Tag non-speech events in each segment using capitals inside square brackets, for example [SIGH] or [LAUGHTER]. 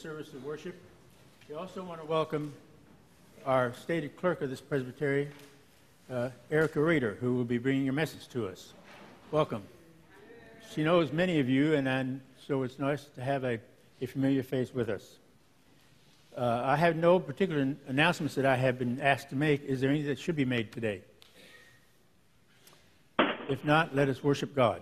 service of worship. We also want to welcome our stated clerk of this presbytery, uh, Erica Rader, who will be bringing your message to us. Welcome. She knows many of you, and, and so it's nice to have a, a familiar face with us. Uh, I have no particular announcements that I have been asked to make. Is there any that should be made today? If not, let us worship God.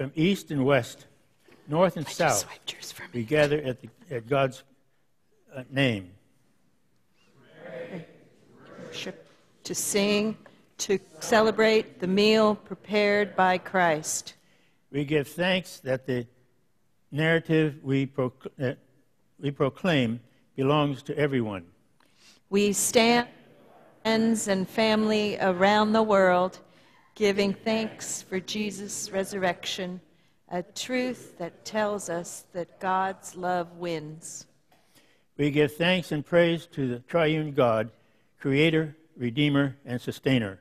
From east and west, north and I south, we gather at, the, at God's uh, name. Worship, to sing, to celebrate the meal prepared by Christ. We give thanks that the narrative we, proc- uh, we proclaim belongs to everyone. We stand, friends and family around the world, giving thanks for Jesus' resurrection, a truth that tells us that God's love wins. We give thanks and praise to the triune God, Creator, Redeemer, and Sustainer.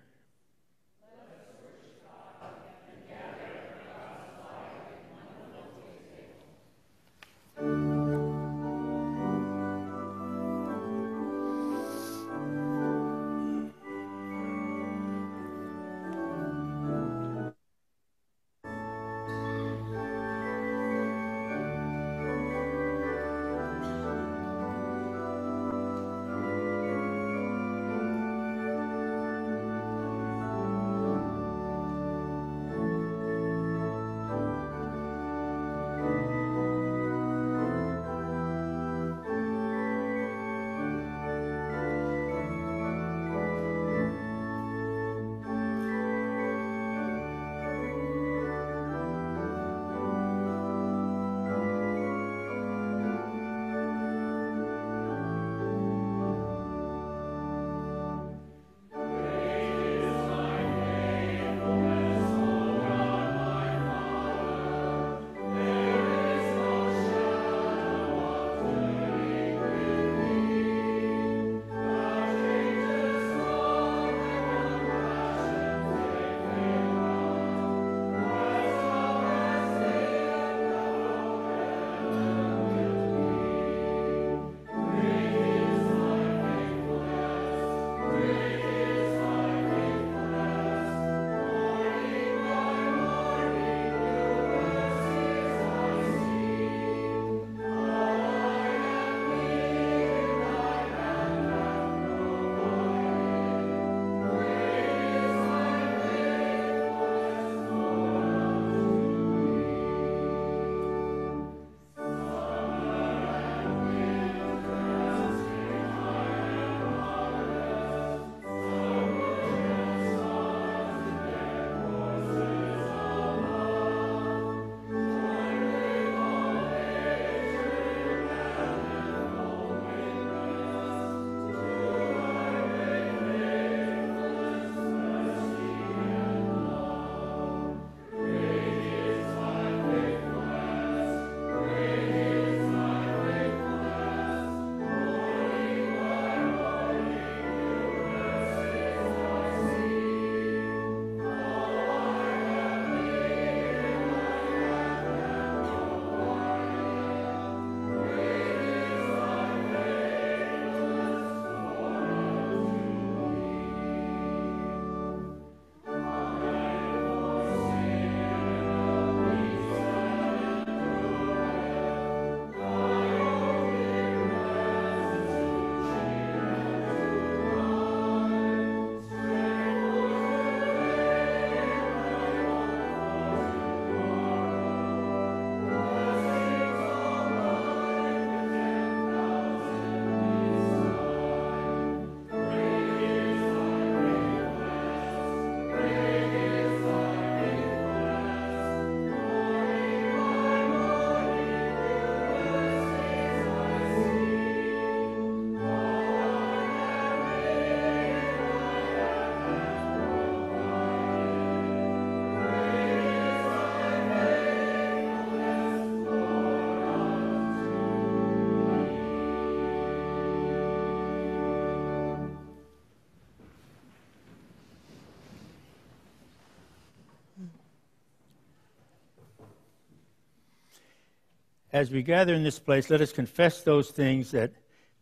As we gather in this place, let us confess those things that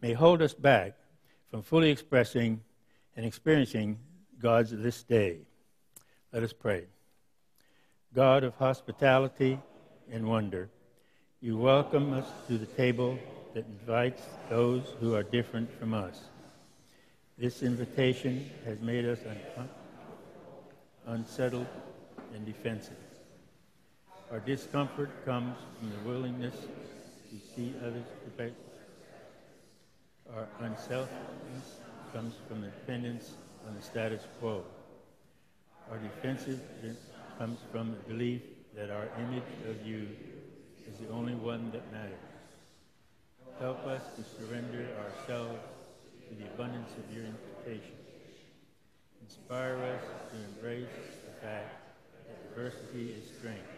may hold us back from fully expressing and experiencing God's this day. Let us pray. God of hospitality and wonder, you welcome us to the table that invites those who are different from us. This invitation has made us un- unsettled and defensive. Our discomfort comes from the willingness to see others perfect. Our unselfishness comes from the dependence on the status quo. Our defensiveness comes from the belief that our image of you is the only one that matters. Help us to surrender ourselves to the abundance of your invitation. Inspire us to embrace the fact that diversity is strength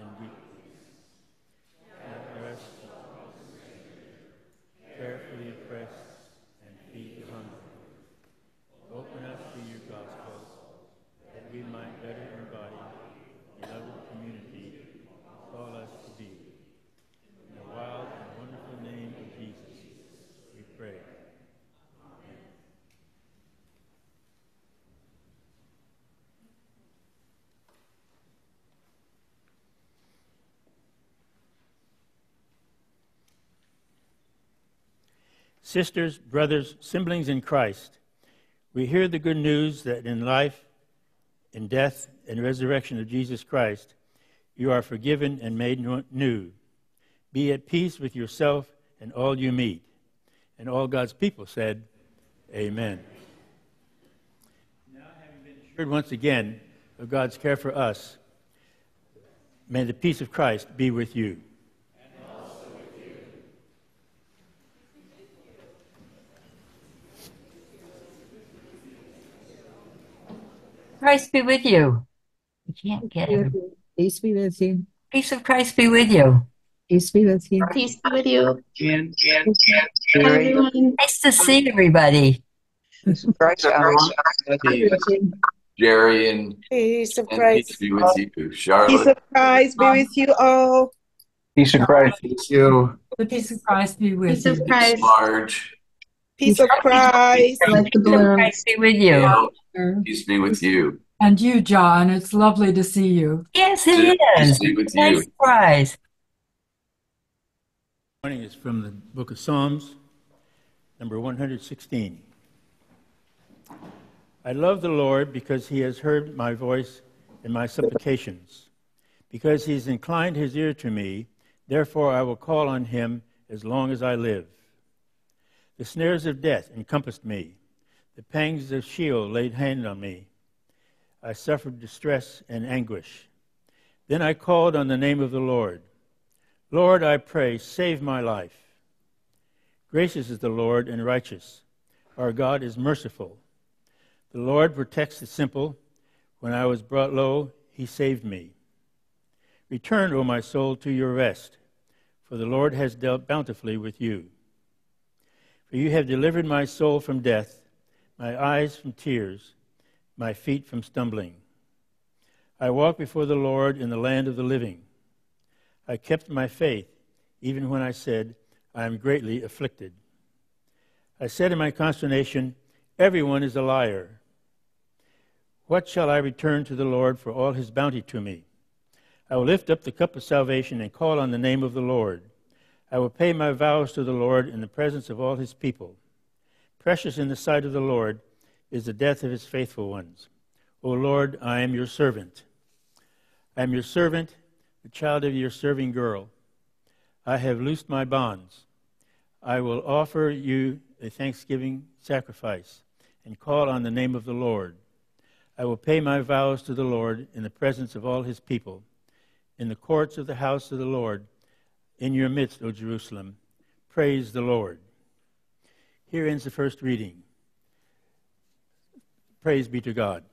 and weakness. Help us carefully oppress and feed the hungry. Open us to your gospel that we might better embody the loving community you call us to be. In the wild and wonderful name of Jesus, we pray. Sisters, brothers, siblings in Christ, we hear the good news that in life, in death, and resurrection of Jesus Christ, you are forgiven and made new. Be at peace with yourself and all you meet. And all God's people said, Amen. Now, having been assured once again of God's care for us, may the peace of Christ be with you. Christ be with you. You can't get it. Peace be with you. Peace of Christ be with you. Peace be with you. Peace be with you. Jan, Jan, Jan, Jerry. Nice to see everybody. Christ, Alan, Jerry and, Peace of Christ. peace be with you. Charlotte. Peace of Christ be with you all. peace of Christ be with you. The peace of Christ be with Peace you. of Christ. Marge, Peace of Christ. Like the Peace. Christ be with you. Peace be with you. And you, John, it's lovely to see you. Yes, it Peace is. be with Nice you. surprise. morning is from the book of Psalms, number 116. I love the Lord because he has heard my voice and my supplications. Because he has inclined his ear to me, therefore I will call on him as long as I live. The snares of death encompassed me, the pangs of Sheol laid hand on me. I suffered distress and anguish. Then I called on the name of the Lord. Lord, I pray, save my life. Gracious is the Lord and righteous. Our God is merciful. The Lord protects the simple. When I was brought low, he saved me. Return, O my soul, to your rest, for the Lord has dealt bountifully with you. For you have delivered my soul from death, my eyes from tears, my feet from stumbling. I walk before the Lord in the land of the living. I kept my faith, even when I said, I am greatly afflicted. I said in my consternation, Everyone is a liar. What shall I return to the Lord for all his bounty to me? I will lift up the cup of salvation and call on the name of the Lord. I will pay my vows to the Lord in the presence of all his people. Precious in the sight of the Lord is the death of his faithful ones. O Lord, I am your servant. I am your servant, the child of your serving girl. I have loosed my bonds. I will offer you a thanksgiving sacrifice and call on the name of the Lord. I will pay my vows to the Lord in the presence of all his people, in the courts of the house of the Lord, in your midst, O Jerusalem. Praise the Lord. Here ends the first reading. Praise be to God.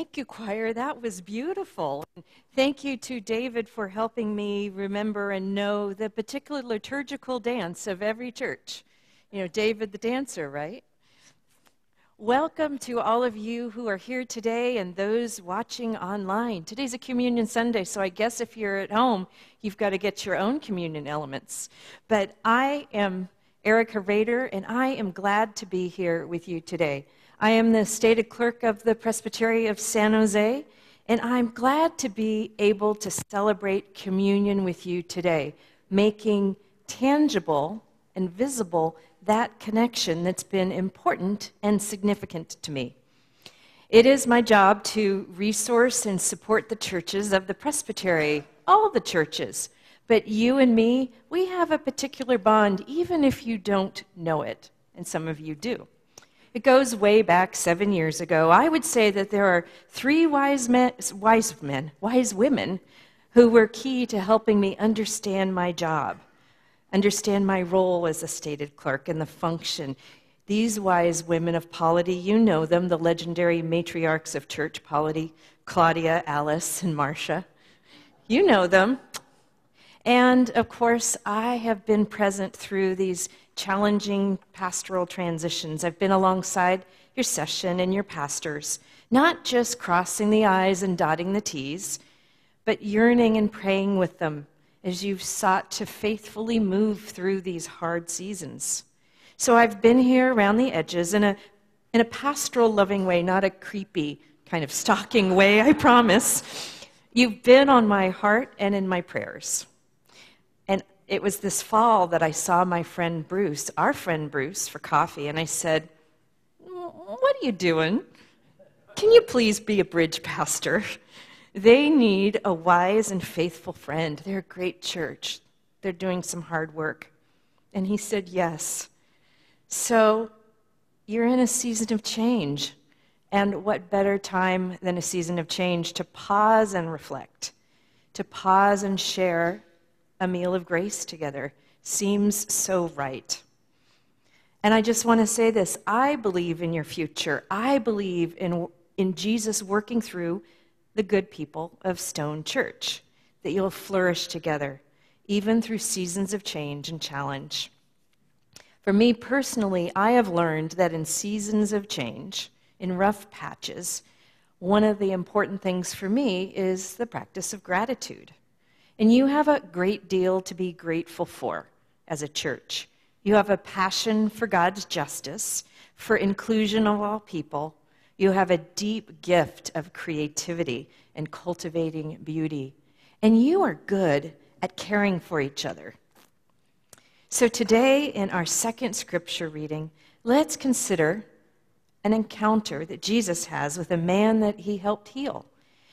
Thank you, choir. That was beautiful. Thank you to David for helping me remember and know the particular liturgical dance of every church. You know, David the dancer, right? Welcome to all of you who are here today and those watching online. Today's a Communion Sunday, so I guess if you're at home, you've got to get your own communion elements. But I am Erica Rader, and I am glad to be here with you today. I am the stated clerk of the Presbytery of San Jose, and I'm glad to be able to celebrate communion with you today, making tangible and visible that connection that's been important and significant to me. It is my job to resource and support the churches of the presbytery, all the churches. But you and me, we have a particular bond, even if you don't know it, and some of you do. It goes way back seven years ago. I would say that there are three wise men, wise men, wise women who were key to helping me understand my job, understand my role as a stated clerk and the function. These wise women of polity, you know them, the legendary matriarchs of church polity, Claudia, Alice, and Marcia. You know them. And of course, I have been present through these challenging pastoral transitions. I've been alongside your session and your pastors, not just crossing the I's and dotting the T's, but yearning and praying with them as you've sought to faithfully move through these hard seasons. So I've been here around the edges in a, in a pastoral loving way, not a creepy kind of stalking way, I promise. You've been on my heart and in my prayers it was this fall that I saw my friend Bruce, our friend Bruce, for coffee, and I said, What are you doing? Can you please be a bridge pastor? They need a wise and faithful friend. They're a great church. They're doing some hard work. And he said, Yes. So you're in a season of change. And what better time than a season of change to pause and reflect, to pause and share a meal of grace together seems so right. And I just want to say this I believe in your future. I believe in, in Jesus working through the good people of Stone Church, that you'll flourish together, even through seasons of change and challenge. For me personally, I have learned that in seasons of change, in rough patches, one of the important things for me is the practice of gratitude. And you have a great deal to be grateful for as a church. You have a passion for God's justice, for inclusion of all people. You have a deep gift of creativity and cultivating beauty. And you are good at caring for each other. So, today, in our second scripture reading, let's consider an encounter that Jesus has with a man that he helped heal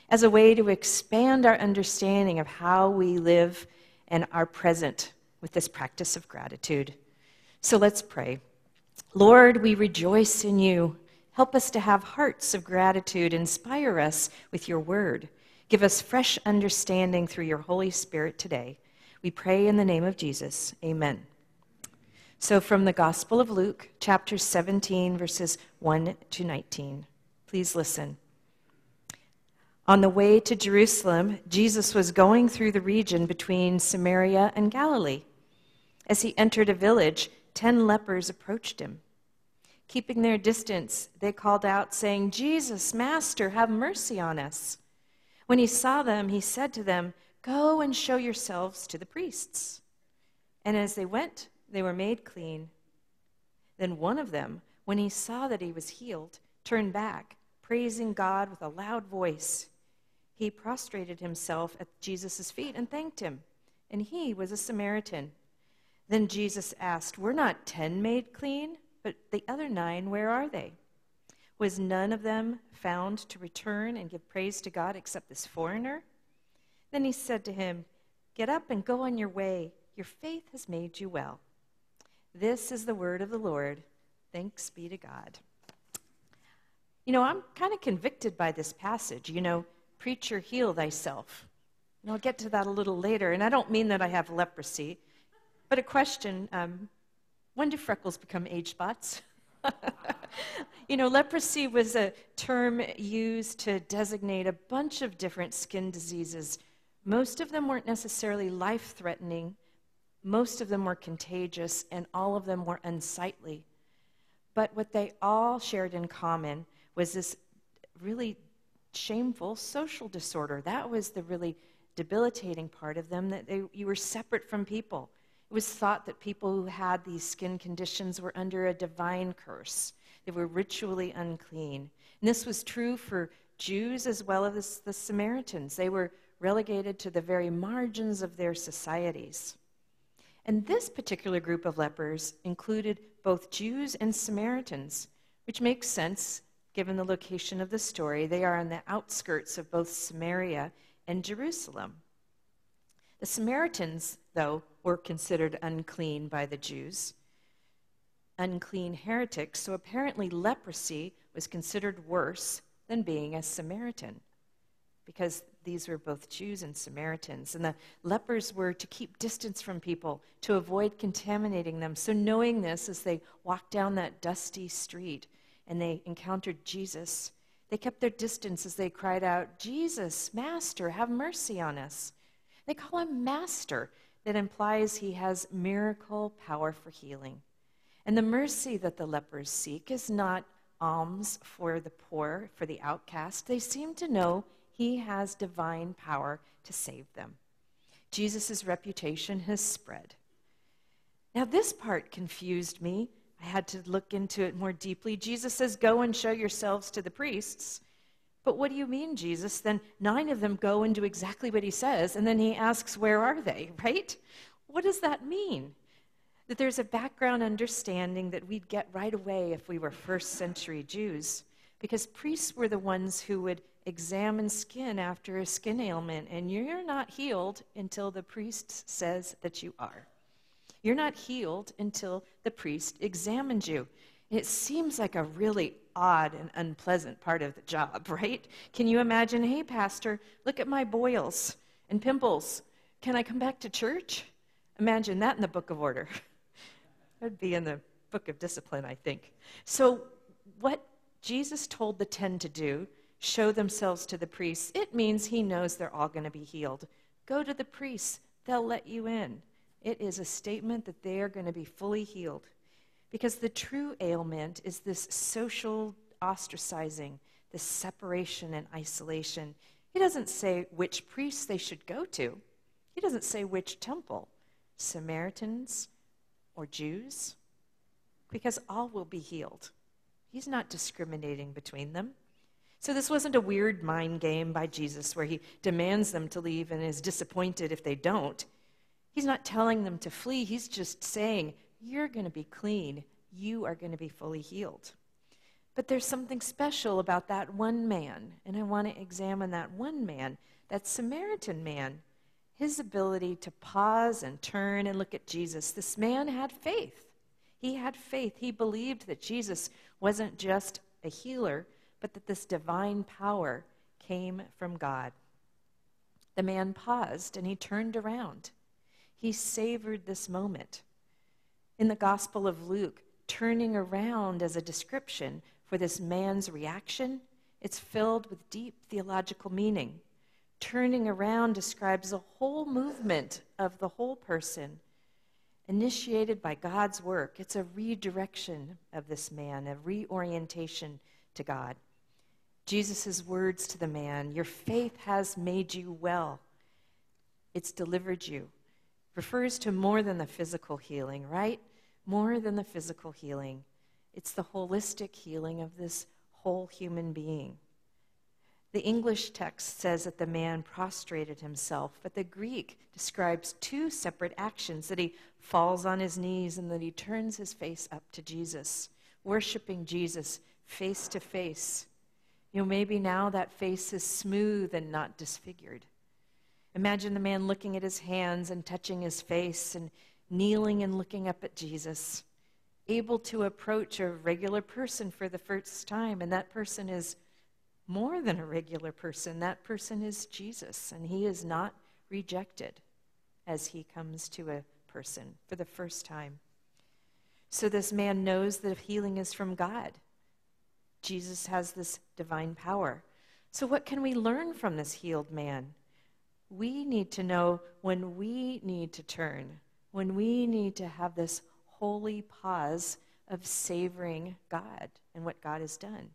as a way to expand our understanding of how we live and are present with this practice of gratitude. So let's pray. Lord, we rejoice in you. Help us to have hearts of gratitude. Inspire us with your word. Give us fresh understanding through your Holy Spirit today. We pray in the name of Jesus. Amen. So, from the Gospel of Luke, chapter 17, verses 1 to 19, please listen. On the way to Jerusalem, Jesus was going through the region between Samaria and Galilee. As he entered a village, ten lepers approached him. Keeping their distance, they called out, saying, Jesus, Master, have mercy on us. When he saw them, he said to them, Go and show yourselves to the priests. And as they went, they were made clean. Then one of them, when he saw that he was healed, turned back, praising God with a loud voice he prostrated himself at Jesus' feet and thanked him. And he was a Samaritan. Then Jesus asked, Were not ten made clean? But the other nine, where are they? Was none of them found to return and give praise to God except this foreigner? Then he said to him, Get up and go on your way. Your faith has made you well. This is the word of the Lord. Thanks be to God. You know, I'm kind of convicted by this passage. You know, Preacher, heal thyself. And I'll get to that a little later. And I don't mean that I have leprosy, but a question um, when do freckles become age spots? [LAUGHS] you know, leprosy was a term used to designate a bunch of different skin diseases. Most of them weren't necessarily life threatening, most of them were contagious, and all of them were unsightly. But what they all shared in common was this really shameful social disorder. That was the really debilitating part of them, that they, you were separate from people. It was thought that people who had these skin conditions were under a divine curse. They were ritually unclean. And this was true for Jews as well as the Samaritans. They were relegated to the very margins of their societies. And this particular group of lepers included both Jews and Samaritans, which makes sense given the location of the story. They are on the outskirts of both Samaria and Jerusalem. The Samaritans, though, were considered unclean by the Jews, unclean heretics, so apparently leprosy was considered worse than being a Samaritan because these were both Jews and Samaritans. And the lepers were to keep distance from people, to avoid contaminating them. So, knowing this, as they walked down that dusty street and they encountered Jesus, they kept their distance as they cried out, Jesus, Master, have mercy on us. They call him Master. That implies he has miracle power for healing. And the mercy that the lepers seek is not alms for the poor, for the outcast. They seem to know he has divine power to save them. Jesus' reputation has spread. Now, this part confused me. I had to look into it more deeply. Jesus says, Go and show yourselves to the priests. But what do you mean, Jesus? Then nine of them go and do exactly what he says, and then he asks, Where are they, right? What does that mean? That there's a background understanding that we'd get right away if we were first century Jews, because priests were the ones who would examine skin after a skin ailment, and you're not healed until the priest says that you are. You're not healed until the priest examines you. It seems like a really odd and unpleasant part of the job, [LAUGHS] right? Can you imagine, hey, Pastor, look at my boils and pimples. Can I come back to church? Imagine that in the book of order. [LAUGHS] That'd be in the book of discipline, I think. So, what Jesus told the ten to do, show themselves to the priests, it means he knows they're all going to be healed. Go to the priests, they'll let you in. It is a statement that they are going to be fully healed. Because the true ailment is this social ostracizing, this separation and isolation. He doesn't say which priests they should go to, he doesn't say which temple Samaritans or Jews, because all will be healed. He's not discriminating between them. So, this wasn't a weird mind game by Jesus where he demands them to leave and is disappointed if they don't. He's not telling them to flee, he's just saying, you're going to be clean. You are going to be fully healed. But there's something special about that one man, and I want to examine that one man, that Samaritan man, his ability to pause and turn and look at Jesus. This man had faith. He had faith. He believed that Jesus wasn't just a healer, but that this divine power came from God. The man paused and he turned around. He savored this moment in the Gospel of Luke, turning around as a description for this man's reaction, it's filled with deep theological meaning. Turning around describes a whole movement of the whole person, initiated by God's work. It's a redirection of this man, a reorientation to God. Jesus' words to the man, Your faith has made you well, it's delivered you, refers to more than the physical healing, right? more than the physical healing, it's the holistic healing of this whole human being. The English text says that the man prostrated himself, but the Greek describes two separate actions that he falls on his knees and that he turns his face up to Jesus, worshiping Jesus face to face. You know, maybe now that face is smooth and not disfigured. Imagine the man looking at his hands and touching his face and kneeling and looking up at Jesus, able to approach a regular person for the first time, and that person is more than a regular person. That person is Jesus, and he is not rejected as he comes to a person for the first time. So this man knows that healing is from God. Jesus has this divine power. So, what can we learn from this healed man? We need to know when we need to turn, when we need to have this holy pause of savoring God and what God has done.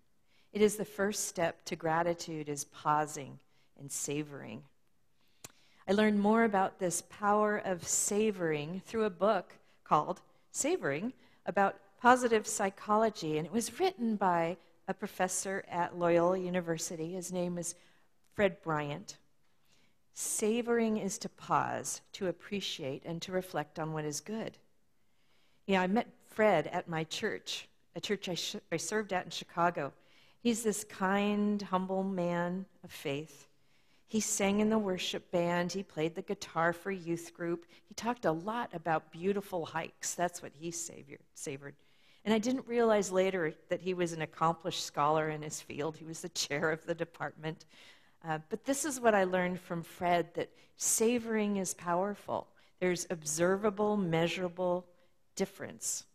It is the first step to gratitude is pausing and savoring. I learned more about this power of savoring through a book called Savoring about positive psychology, and it was written by a professor at Loyola University. His name is Fred Bryant. Savoring is to pause, to appreciate, and to reflect on what is good. Yeah, I met Fred at my church, a church I, sh- I served at in Chicago. He's this kind, humble man of faith. He sang in the worship band. He played the guitar for youth group. He talked a lot about beautiful hikes. That's what he savored. And I didn't realize later that he was an accomplished scholar in his field. He was the chair of the department. Uh, but this is what I learned from Fred that savoring is powerful. There's observable, measurable difference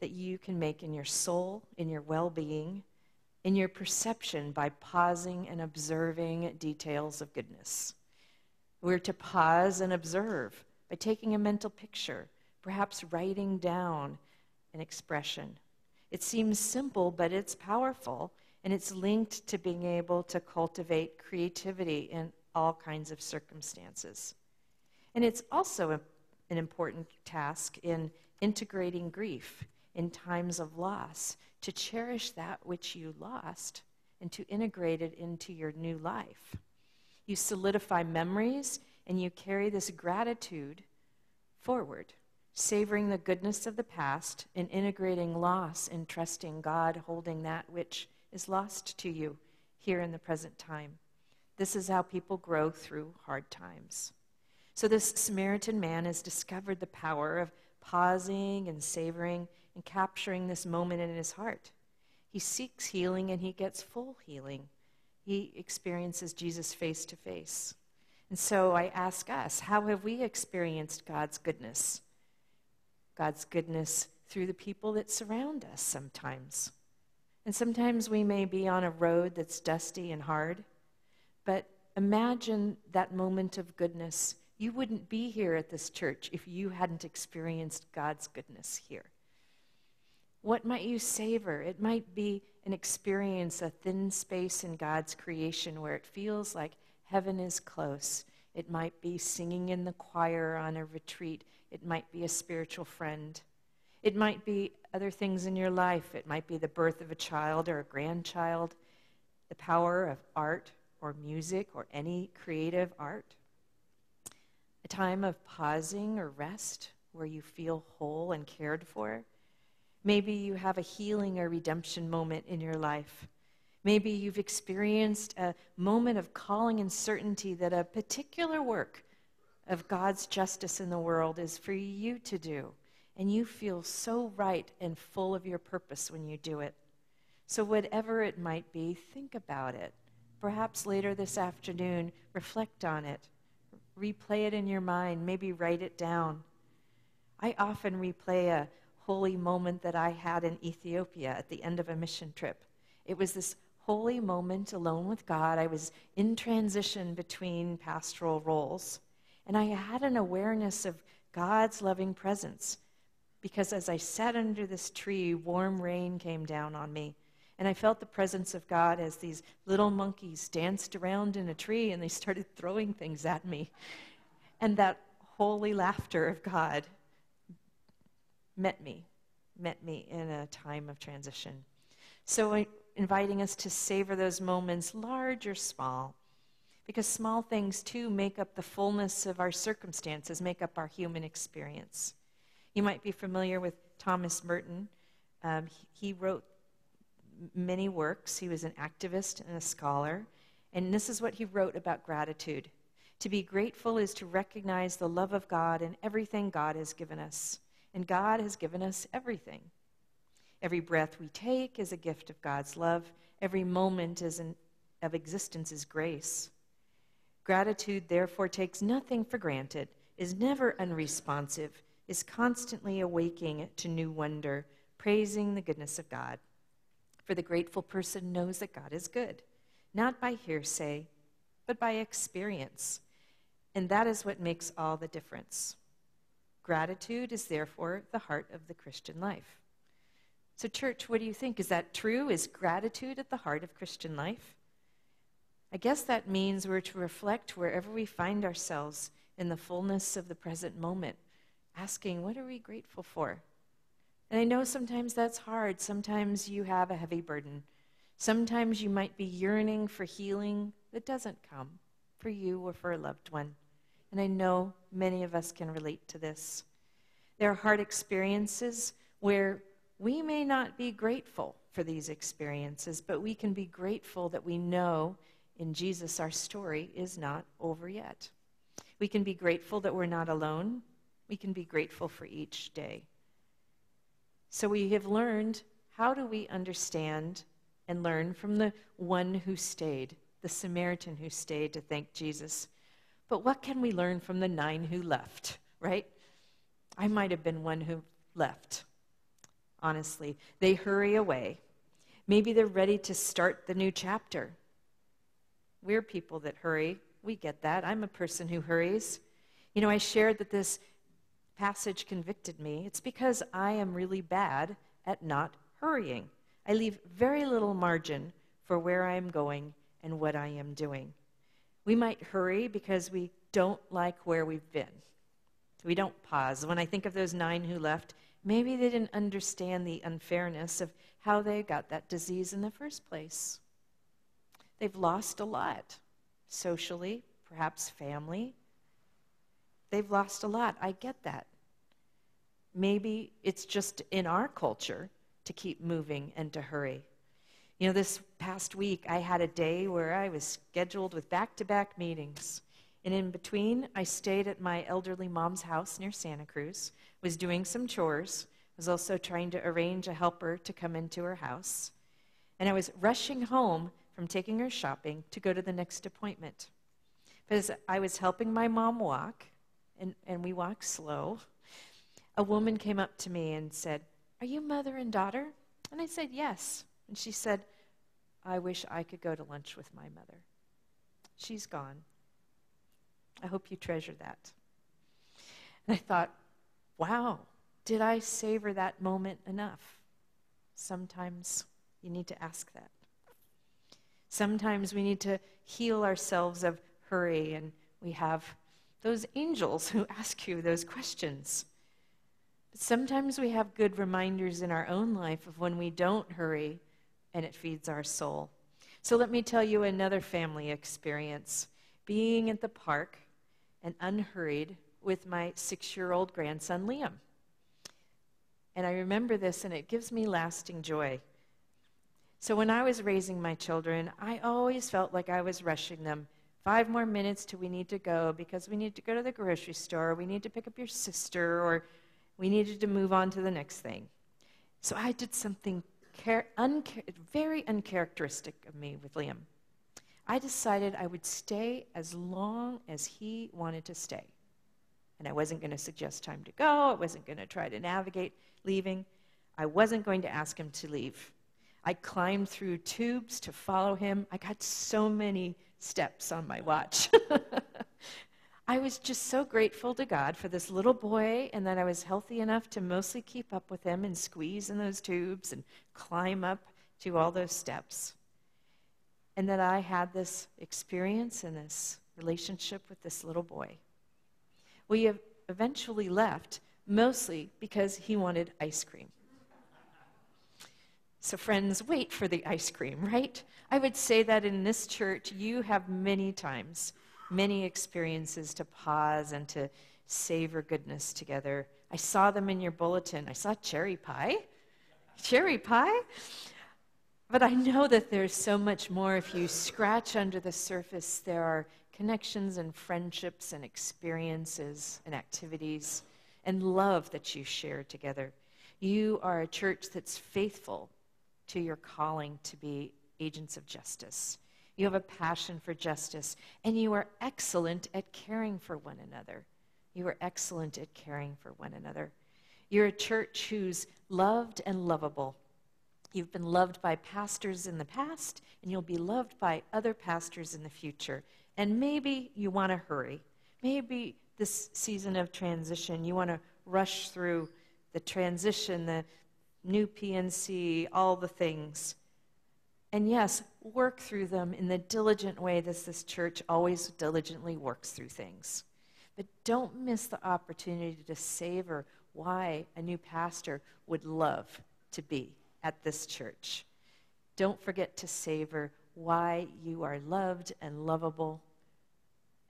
that you can make in your soul, in your well being, in your perception by pausing and observing details of goodness. We're to pause and observe by taking a mental picture, perhaps writing down an expression. It seems simple, but it's powerful, and it's linked to being able to cultivate creativity in all kinds of circumstances. And it's also a, an important task in integrating grief in times of loss, to cherish that which you lost and to integrate it into your new life. You solidify memories and you carry this gratitude forward, savoring the goodness of the past and integrating loss and trusting God, holding that which is lost to you here in the present time. This is how people grow through hard times. So, this Samaritan man has discovered the power of pausing and savoring and capturing this moment in his heart. He seeks healing and he gets full healing. He experiences Jesus face to face. And so I ask us, how have we experienced God's goodness? God's goodness through the people that surround us sometimes. And sometimes we may be on a road that's dusty and hard, but imagine that moment of goodness. You wouldn't be here at this church if you hadn't experienced God's goodness here. What might you savor? It might be an experience, a thin space in God's creation where it feels like heaven is close. It might be singing in the choir on a retreat. It might be a spiritual friend. It might be other things in your life. It might be the birth of a child or a grandchild, the power of art or music or any creative art. A time of pausing or rest where you feel whole and cared for. Maybe you have a healing or redemption moment in your life. Maybe you've experienced a moment of calling and certainty that a particular work of God's justice in the world is for you to do. And you feel so right and full of your purpose when you do it. So, whatever it might be, think about it. Perhaps later this afternoon, reflect on it. Replay it in your mind. Maybe write it down. I often replay a holy moment that I had in Ethiopia at the end of a mission trip. It was this holy moment alone with God. I was in transition between pastoral roles, and I had an awareness of God's loving presence because as I sat under this tree, warm rain came down on me. And I felt the presence of God as these little monkeys danced around in a tree and they started [LAUGHS] throwing things at me. And that holy laughter of God met me, met me in a time of transition. So, inviting us to savor those moments, large or small, because small things too make up the fullness of our circumstances, make up our human experience. You might be familiar with Thomas Merton. Um, he, he wrote many works, he was an activist and a scholar, and this is what he wrote about gratitude. To be grateful is to recognize the love of God in everything God has given us. And God has given us everything. Every breath we take is a gift of God's love. Every moment is an, of existence is grace. Gratitude, therefore, takes nothing for granted, is never unresponsive, is constantly awaking to new wonder, praising the goodness of God. For the grateful person knows that God is good, not by hearsay, but by experience. And that is what makes all the difference. Gratitude is therefore the heart of the Christian life. So, church, what do you think? Is that true? Is gratitude at the heart of Christian life? I guess that means we're to reflect wherever we find ourselves in the fullness of the present moment, asking, what are we grateful for? And I know sometimes that's hard. Sometimes you have a heavy burden. Sometimes you might be yearning for healing that doesn't come for you or for a loved one. And I know many of us can relate to this. There are hard experiences where we may not be grateful for these experiences, but we can be grateful that we know in Jesus our story is not over yet. We can be grateful that we're not alone. We can be grateful for each day. So we have learned how do we understand and learn from the one who stayed, the Samaritan who stayed to thank Jesus. But what can we learn from the nine who left, right? I might have been one who left, honestly. They hurry away. Maybe they're ready to start the new chapter. We're people that hurry. We get that. I'm a person who hurries. You know, I shared that this passage convicted me. It's because I am really bad at not hurrying. I leave very little margin for where I am going and what I am doing. We might hurry because we don't like where we've been. We don't pause. When I think of those nine who left, maybe they didn't understand the unfairness of how they got that disease in the first place. They've lost a lot socially, perhaps family. They've lost a lot. I get that. Maybe it's just in our culture to keep moving and to hurry. You know, this past week I had a day where I was scheduled with back to back meetings. And in between, I stayed at my elderly mom's house near Santa Cruz, was doing some chores, was also trying to arrange a helper to come into her house. And I was rushing home from taking her shopping to go to the next appointment. Because I was helping my mom walk, and, and we walk slow. A woman came up to me and said, Are you mother and daughter? And I said, Yes. And she said, I wish I could go to lunch with my mother. She's gone. I hope you treasure that. And I thought, wow, did I savor that moment enough? Sometimes you need to ask that. Sometimes we need to heal ourselves of hurry, and we have those angels who ask you those questions. But sometimes we have good reminders in our own life of when we don't hurry and it feeds our soul. So let me tell you another family experience. Being at the park and unhurried with my six year old grandson, Liam. And I remember this, and it gives me lasting joy. So when I was raising my children, I always felt like I was rushing them. Five more minutes till we need to go because we need to go to the grocery store, we need to pick up your sister, or we needed to move on to the next thing. So I did something very uncharacteristic of me with Liam. I decided I would stay as long as he wanted to stay. And I wasn't going to suggest time to go. I wasn't going to try to navigate leaving. I wasn't going to ask him to leave. I climbed through tubes to follow him. I got so many steps on my watch. [LAUGHS] I was just so grateful to God for this little boy and that I was healthy enough to mostly keep up with him and squeeze in those tubes and climb up to all those steps. And that I had this experience and this relationship with this little boy. We eventually left mostly because he wanted ice cream. So, friends, wait for the ice cream, right? I would say that in this church, you have many times, many experiences to pause and to savor goodness together. I saw them in your bulletin. I saw cherry pie. Cherry pie? But I know that there's so much more. If you scratch under the surface, there are connections and friendships and experiences and activities and love that you share together. You are a church that's faithful to your calling to be agents of justice. You have a passion for justice, and you are excellent at caring for one another. You are excellent at caring for one another. You're a church who's loved and lovable. You've been loved by pastors in the past, and you'll be loved by other pastors in the future. And maybe you want to hurry. Maybe this season of transition, you want to rush through the transition, the new PNC, all the things. And yes, work through them in the diligent way that this church always diligently works through things. But don't miss the opportunity to savor why a new pastor would love to be at this church. Don't forget to savor why you are loved and lovable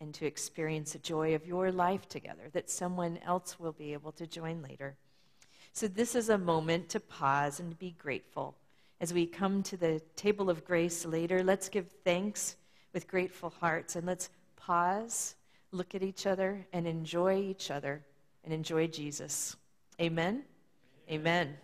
and to experience the joy of your life together that someone else will be able to join later. So, this is a moment to pause and be grateful. As we come to the table of grace later, let's give thanks with grateful hearts and let's pause, look at each other, and enjoy each other and enjoy Jesus. Amen. Amen.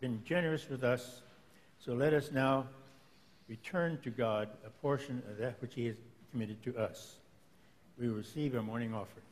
Been generous with us, so let us now return to God a portion of that which He has committed to us. We receive our morning offering.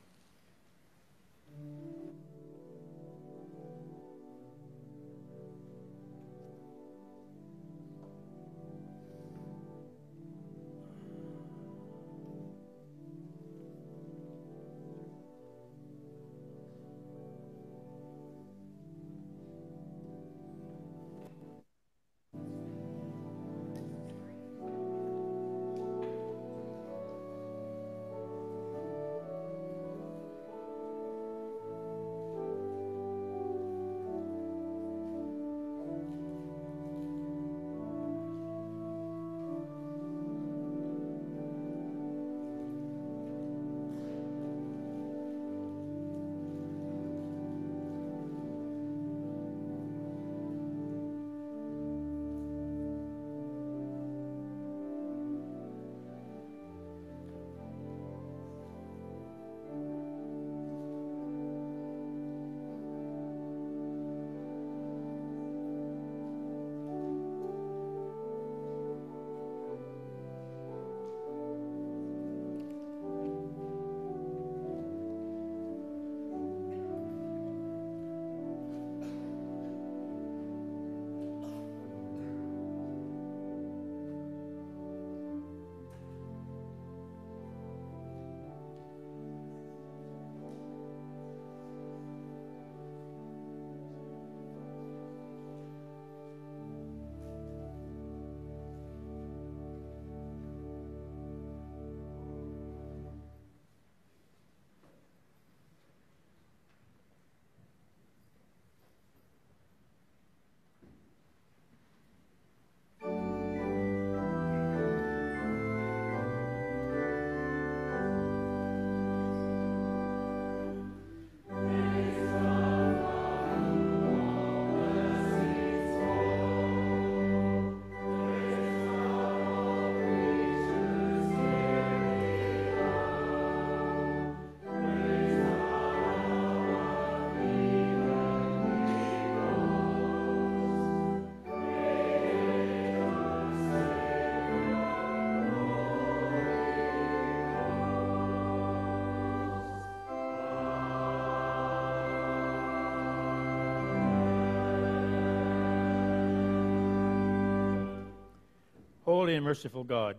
And merciful God,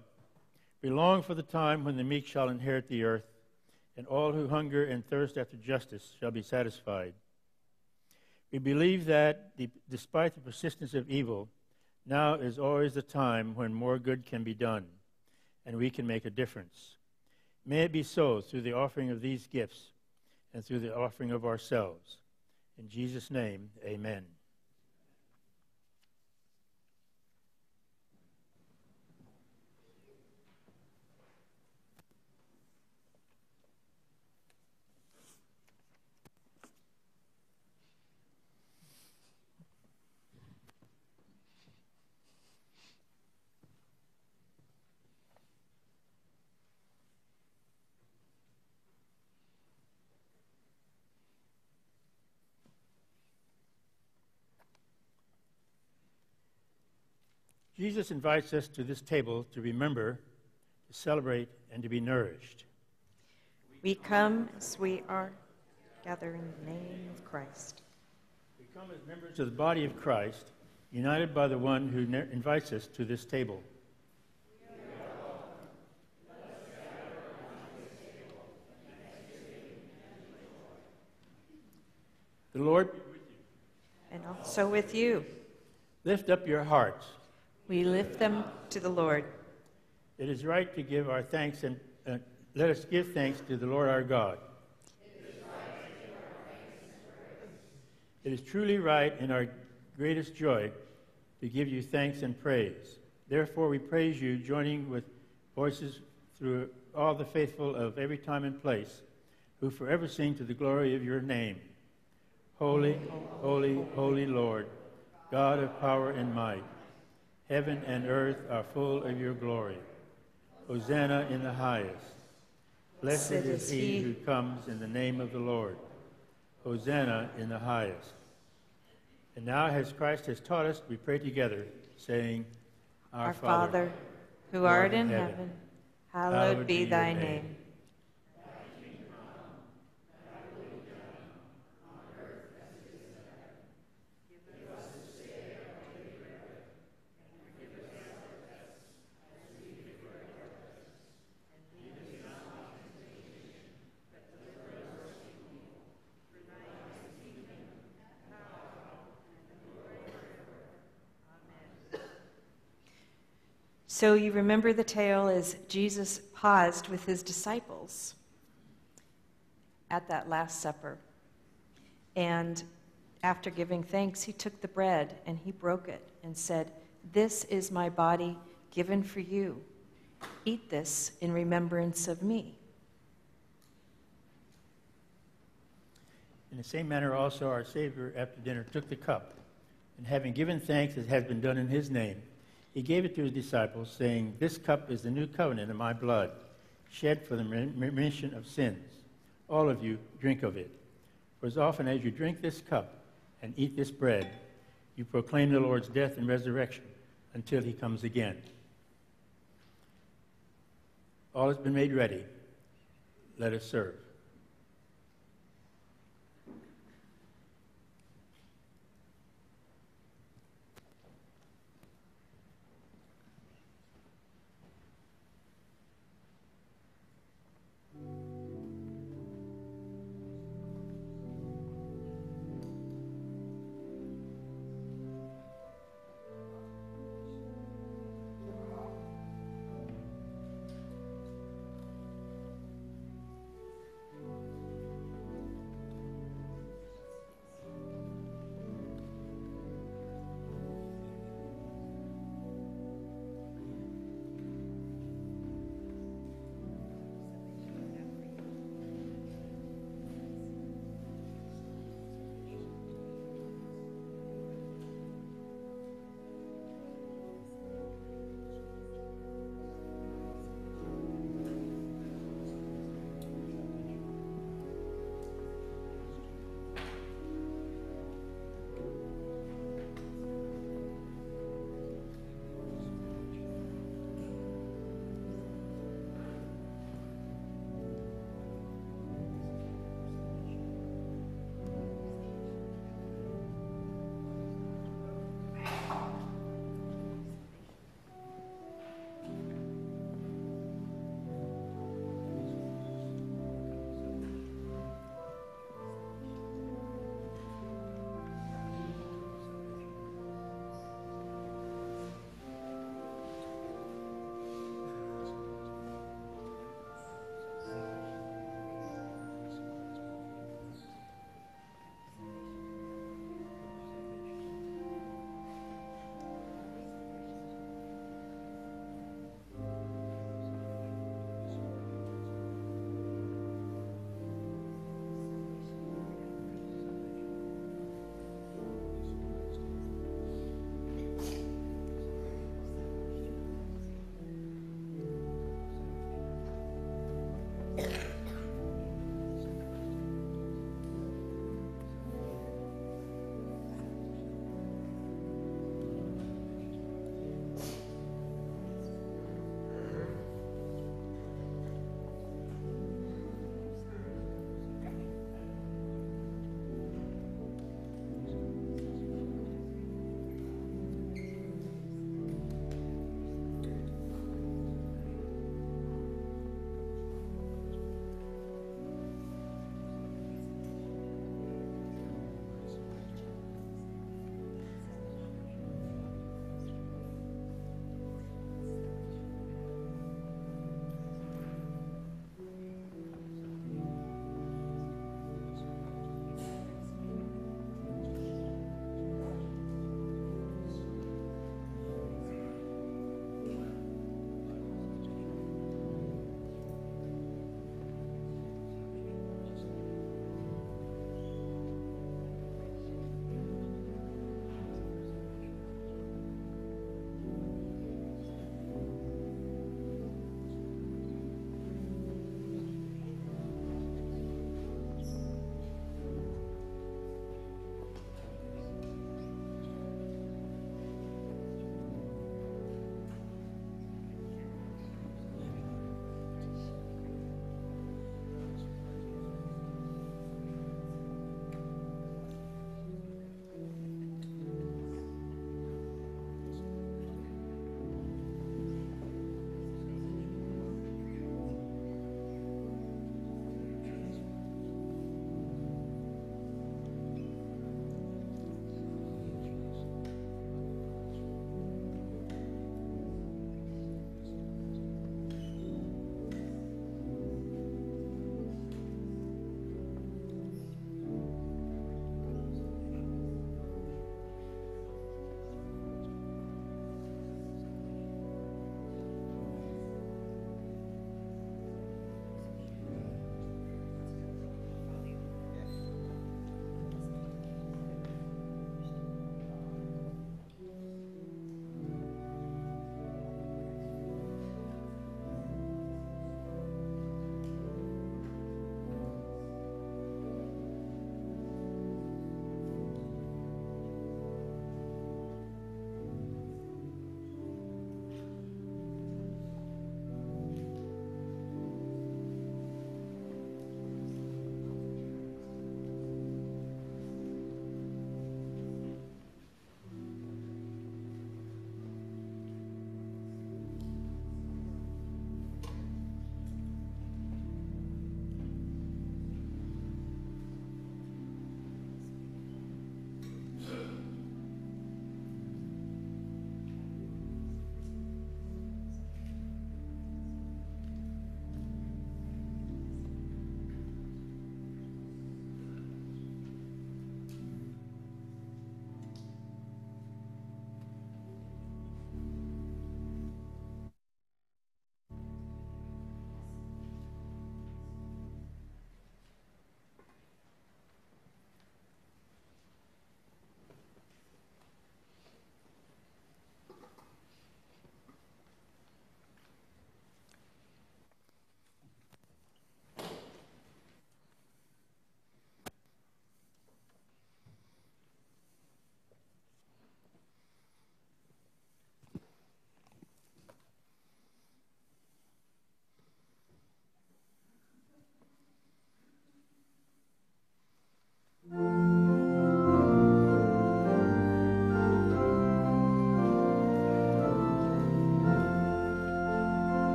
we long for the time when the meek shall inherit the earth, and all who hunger and thirst after justice shall be satisfied. We believe that, despite the persistence of evil, now is always the time when more good can be done, and we can make a difference. May it be so through the offering of these gifts and through the offering of ourselves. In Jesus' name, amen. Jesus invites us to this table to remember, to celebrate, and to be nourished. We come as we are gathered in the name of Christ. We come as members of the body of Christ, united by the one who ne- invites us to this table. The Lord be with you. And also with you. Lift up your hearts. We lift them to the Lord. It is right to give our thanks and uh, let us give thanks to the Lord our God. It is truly right and our greatest joy to give you thanks and praise. Therefore, we praise you, joining with voices through all the faithful of every time and place, who forever sing to the glory of your name. Holy, holy, holy Lord, God of power and might, heaven and earth are full of your glory. Hosanna in the highest. Blessed is he he who comes in the name of the Lord. Hosanna in the highest. And now, as Christ has taught us, we pray together, saying, Our Father, who art in heaven, hallowed be thy name. So you remember the tale as Jesus paused with his disciples at that Last Supper. And after giving thanks, he took the bread and he broke it and said, This is my body given for you. Eat this in remembrance of me. In the same manner, also, our Savior, after dinner, took the cup, and having given thanks as has been done in his name, he gave it to his disciples, saying, This cup is the new covenant in my blood, shed for the remission of sins. All of you drink of it. For as often as you drink this cup and eat this bread, you proclaim the Lord's death and resurrection until he comes again. All has been made ready. Let us serve.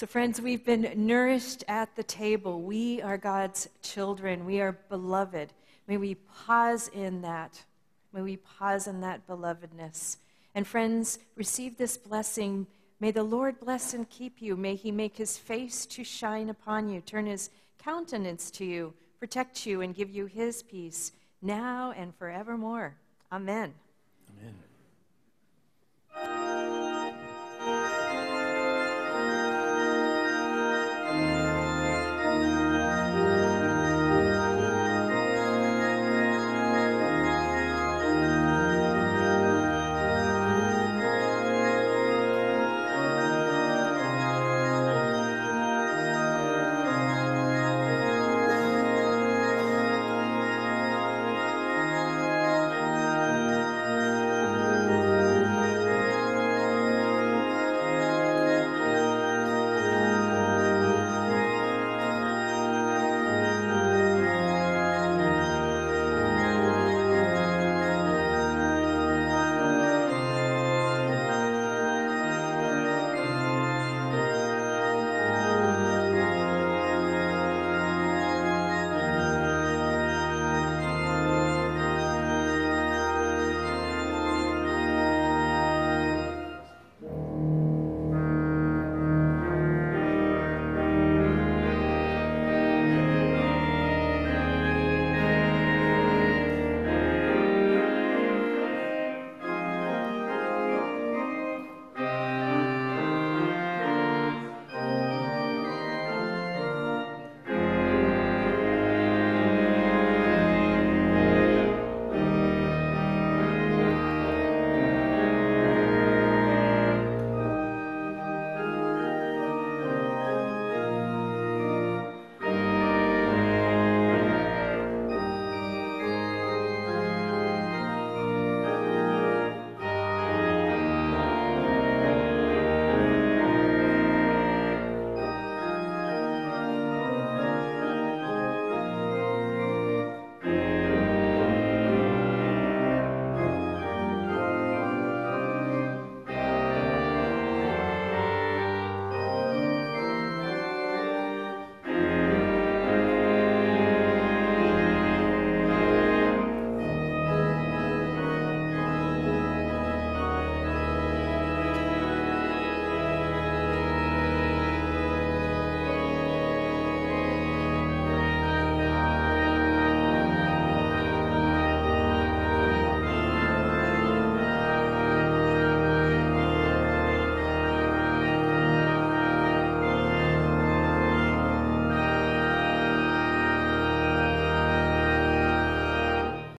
So, friends, we've been nourished at the table. We are God's children. We are beloved. May we pause in that. May we pause in that belovedness. And, friends, receive this blessing. May the Lord bless and keep you. May he make his face to shine upon you, turn his countenance to you, protect you, and give you his peace now and forevermore. Amen. Amen.